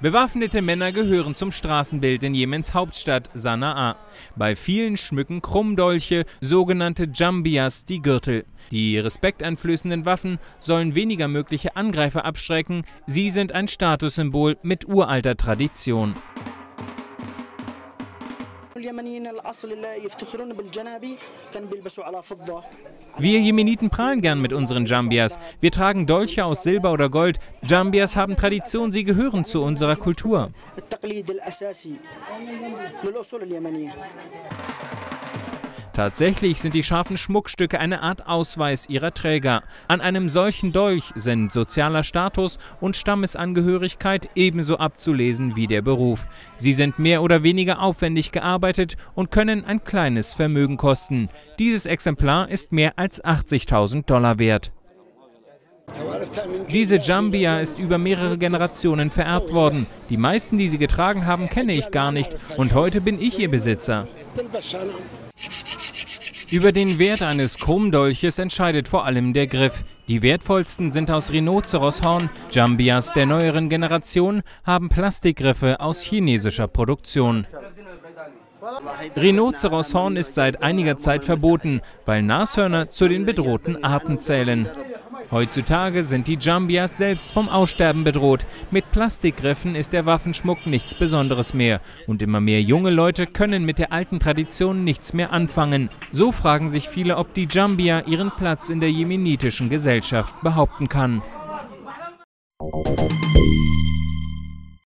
Bewaffnete Männer gehören zum Straßenbild in Jemens Hauptstadt Sanaa. Bei vielen schmücken Krummdolche, sogenannte Jambias, die Gürtel. Die respekteinflößenden Waffen sollen weniger mögliche Angreifer abschrecken. Sie sind ein Statussymbol mit uralter Tradition. Wir Jemeniten prahlen gern mit unseren Jambias. Wir tragen Dolche aus Silber oder Gold. Jambias haben Tradition, sie gehören zu unserer Kultur. Tatsächlich sind die scharfen Schmuckstücke eine Art Ausweis ihrer Träger. An einem solchen Dolch sind sozialer Status und Stammesangehörigkeit ebenso abzulesen wie der Beruf. Sie sind mehr oder weniger aufwendig gearbeitet und können ein kleines Vermögen kosten. Dieses Exemplar ist mehr als 80.000 Dollar wert. Diese Jambia ist über mehrere Generationen vererbt worden. Die meisten, die sie getragen haben, kenne ich gar nicht und heute bin ich ihr Besitzer. Über den Wert eines Krummdolches entscheidet vor allem der Griff. Die wertvollsten sind aus Rhinoceroshorn. Jambias der neueren Generation haben Plastikgriffe aus chinesischer Produktion. Rhinoceroshorn ist seit einiger Zeit verboten, weil Nashörner zu den bedrohten Arten zählen. Heutzutage sind die Jambias selbst vom Aussterben bedroht. Mit Plastikgriffen ist der Waffenschmuck nichts Besonderes mehr. Und immer mehr junge Leute können mit der alten Tradition nichts mehr anfangen. So fragen sich viele, ob die Jambia ihren Platz in der jemenitischen Gesellschaft behaupten kann.